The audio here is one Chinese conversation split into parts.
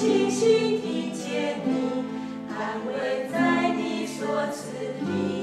星星听见你安慰在你说词里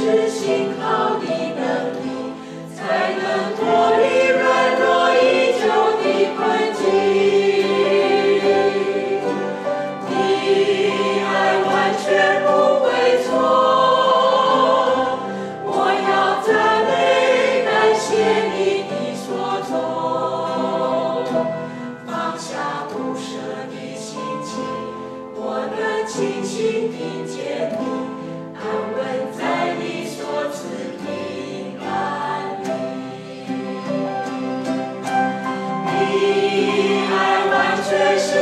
知心靠的能力，才能脱离软弱已久的困境。你爱完全不会错，我要赞美感谢你的所托，放下不舍的心情，我能轻轻听见你。Yes.